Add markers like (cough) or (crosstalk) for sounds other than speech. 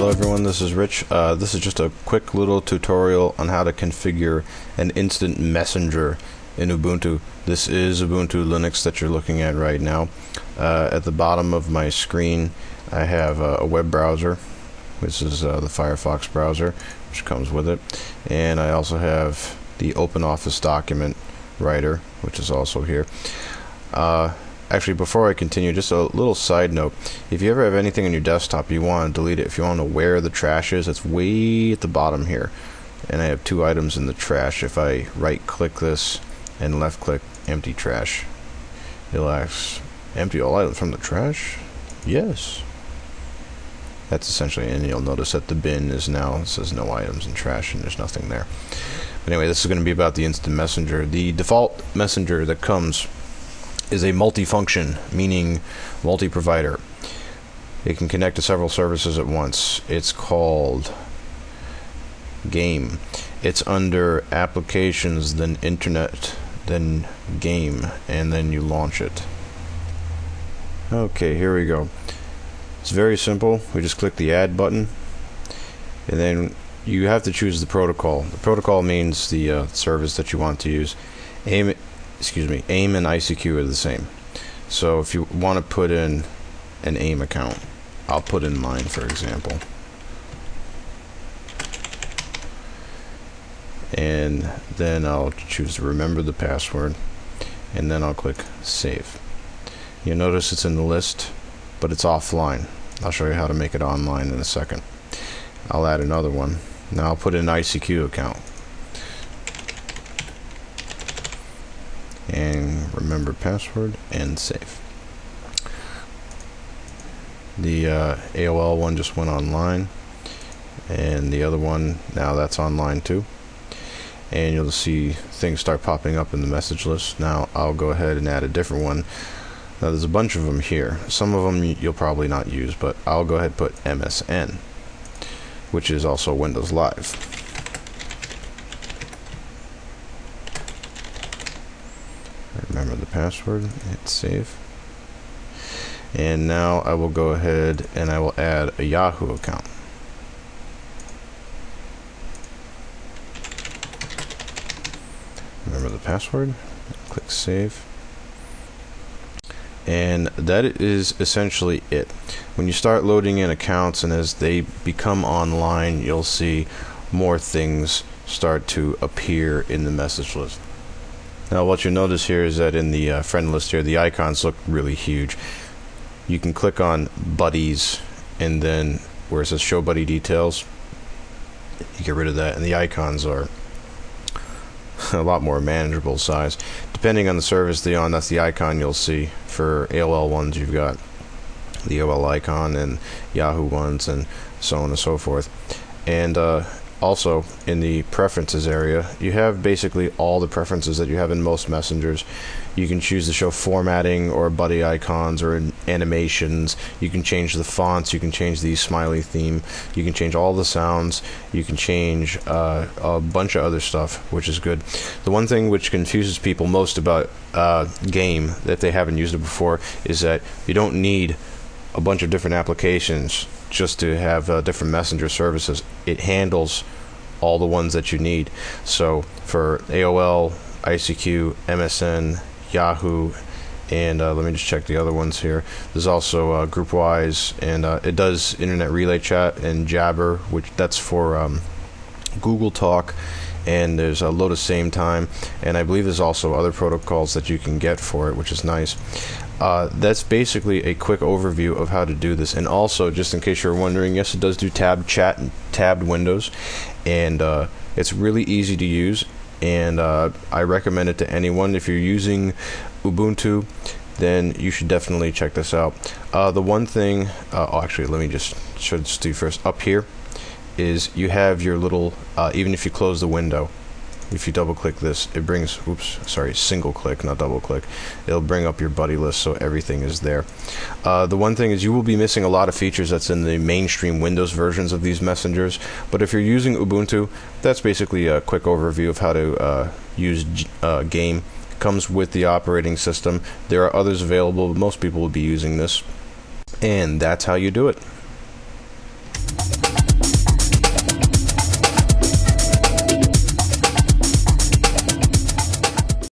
Hello everyone, this is Rich. Uh, this is just a quick little tutorial on how to configure an instant messenger in Ubuntu. This is Ubuntu Linux that you're looking at right now. Uh, at the bottom of my screen I have a web browser. This is uh, the Firefox browser which comes with it. And I also have the OpenOffice document writer which is also here. Actually, before I continue, just a little side note. If you ever have anything on your desktop, you want to delete it. If you want to know where the trash is, it's way at the bottom here. And I have two items in the trash. If I right click this and left click empty trash, it'll ask empty all items from the trash? Yes. That's essentially, and you'll notice that the bin is now, says no items in trash and there's nothing there. But anyway, this is going to be about the instant messenger. The default messenger that comes is a multifunction, meaning multi-provider. It can connect to several services at once. It's called Gaim. It's under Applications, then Internet, then Gaim, and then you launch it. Okay, here we go. It's very simple. We just click the Add button, and then you have to choose the protocol. The protocol means the uh, service that you want to use. AIM excuse me, AIM and ICQ are the same. So if you want to put in an AIM account, I'll put in mine for example. And then I'll choose to remember the password and then I'll click save. You'll notice it's in the list, but it's offline. I'll show you how to make it online in a second. I'll add another one. Now I'll put in an ICQ account. And remember password and save. The uh, AOL one just went online and the other one now that's online too. And you'll see things start popping up in the message list. Now I'll go ahead and add a different one. Now there's a bunch of them here. Some of them you'll probably not use but I'll go ahead and put MSN which is also Windows Live remember the password. Hit save. And now I will go ahead and I will add a Yahoo account. Remember the password? Click save. And that is essentially it. When you start loading in accounts and as they become online you'll see more things start to appear in the message list now what you'll notice here is that in the uh, friend list here, the icons look really huge. You can click on buddies and then where it says show buddy details, you get rid of that and the icons are (laughs) a lot more manageable size. Depending on the service they're on, that's the icon you'll see. For AOL ones, you've got the AOL icon and Yahoo ones and so on and so forth. And uh, also in the preferences area you have basically all the preferences that you have in most messengers. You can choose to show formatting or buddy icons or animations. You can change the fonts. You can change the smiley theme. You can change all the sounds. You can change uh, a bunch of other stuff which is good. The one thing which confuses people most about uh, Gaim that they haven't used it before is that you don't need a bunch of different applications just to have uh, different messenger services. It handles all the ones that you need. So for AOL, ICQ, MSN, Yahoo, and uh, let me just check the other ones here. There's also uh, GroupWise, and uh, it does Internet Relay Chat and Jabber, which that's for um, Google Talk. And there's a load of Sametime, and I believe there's also other protocols that you can get for it, which is nice. Uh, that's basically a quick overview of how to do this. And also, just in case you're wondering, yes, it does do tab chat and tabbed windows, and uh, it's really easy to use. And uh, I recommend it to anyone. If you're using Ubuntu, then you should definitely check this out. Uh, the one thing, uh, oh, actually, let me just show this to you first. Up here is you have your little, uh, even if you close the window, if you double click this, it brings, oops, sorry, single click, not double click. It'll bring up your buddy list so everything is there. Uh, the one thing is you will be missing a lot of features that's in the mainstream Windows versions of these messengers, but if you're using Ubuntu, that's basically a quick overview of how to uh, use uh, Gaim. comes with the operating system. There are others available, but most people will be using this. And that's how you do it.